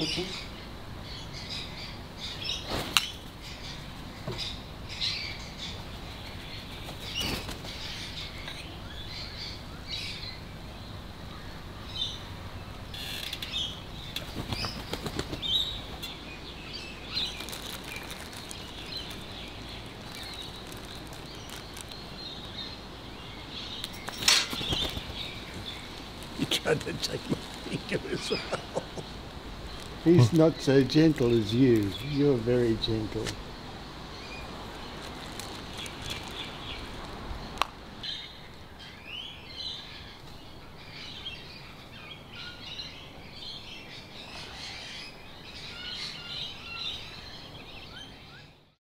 Okay. You tried to take my He's not so gentle as you. You're very gentle.